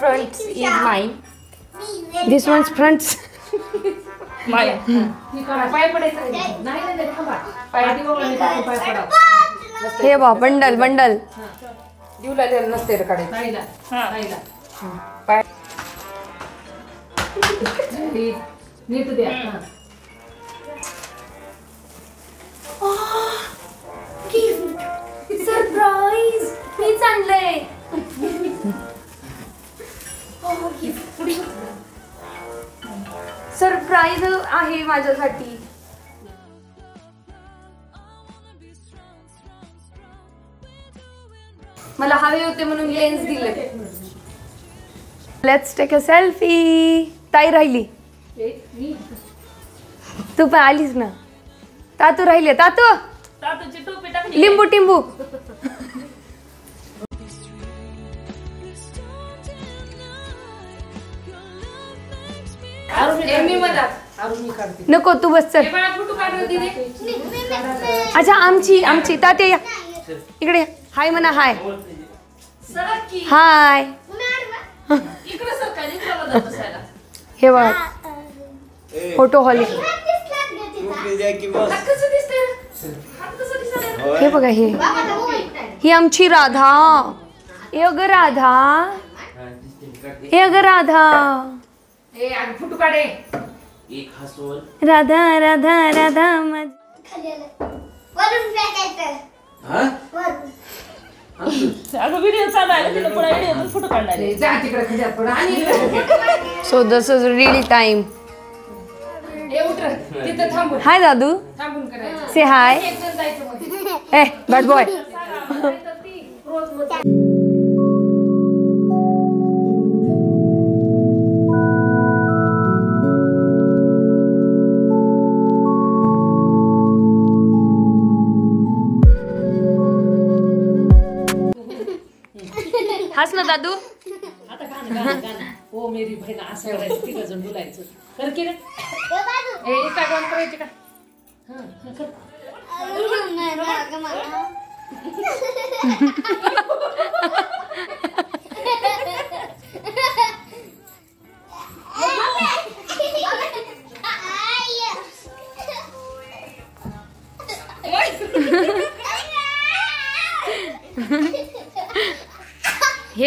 front is mine. This one's front. पडा हे बा बंडल बंडल. नसते नीट द्या. हा. सरप्राईज मीच आणलंय. सरप्राईज आहे माझ्यासाठी. मला हवे होते म्हणून लेन्स दिले. लेट्स टेक अ सेल्फी ताई राहिली. तू पण आलीस ना? तातू राहिले. तातू! तातूची टोपी टाकली. लिंबू टिंबू. नको तू बस चल. हे बाळा फोटो काढ दिदी अच्छा आमची आमची. तात्या या. इकडे या. हाय म्हणा हाय. हाय. हे बघा. Photo hall. हे बघा हे. ही आमची राधा. हे अगं राधा. हे अगं राधा. ए अगं फोटो काढे. एक हसोल राधा राधा राधा माझ वरून फेकायचं हा? वरून. अगं व्हिडिओ चालू आहे तिला पुढे व्हिडिओ फोटो काढणार आहे. जा तिकडे खड्यात पड आणि so this is reel time ए उठ रे. तिथं थांबून हाय दादू. थांबून करायचं से हाय एक जण जायचं मध्ये ए बॅड बॉय हास ना दादू. आता गाणं गाणं गाणं ओ मेरी बहीण असं करायचं तिघ जण बोलायचं. कर की रे. हे बाजू. ए एका गाणं करायचे का? हं, हं, कर.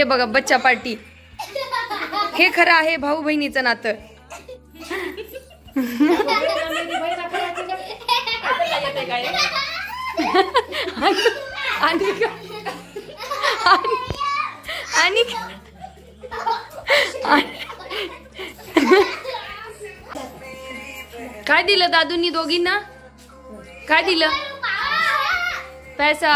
हे बघा बच्चा पार्टी. हे खरं आहे भाऊ बहिणीचं नातं. आणि आणि काय दिलं दादूंनी दोघींना? काय दिलं? पैसा.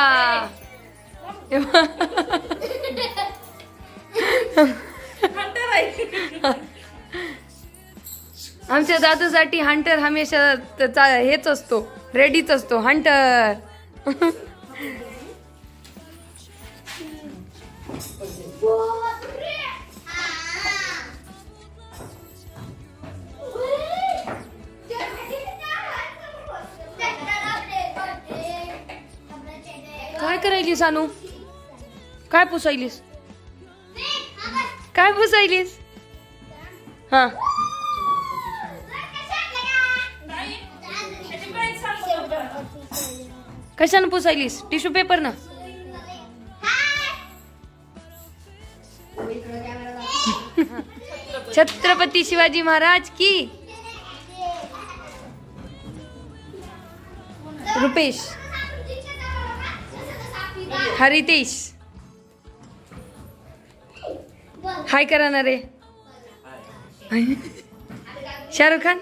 आमच्या दादूसाठी हंटर हमेशा हेच असतो रेडीच असतो हंटर काय करायलीस अनु? काय पुसायलीस? काय पुसायलीस? हा. कशानं पुसायलीस? टिश्यू पेपर ना? छत्रपती शिवाजी महाराज की? रुपेश. हरितेश. हाय करा ना रे. Shahrukh Khan?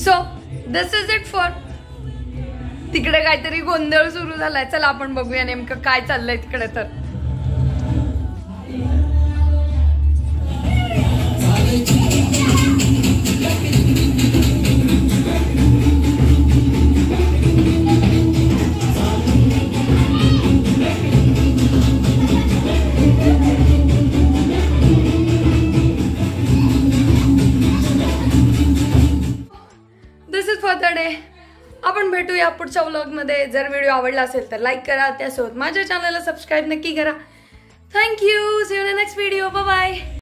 So this is it for तिकडे काहीतरी गोंधळ सुरू झालाय. चला आपण बघूया नेमकं काय चाललंय तिकडे तर. दिस पुढच्या व्लॉगमध्ये जर व्हिडिओ आवडला असेल तर लाईक करा. त्यासोबत माझ्या चॅनलला सबस्क्राईब नक्की करा. Thank you see you next video bye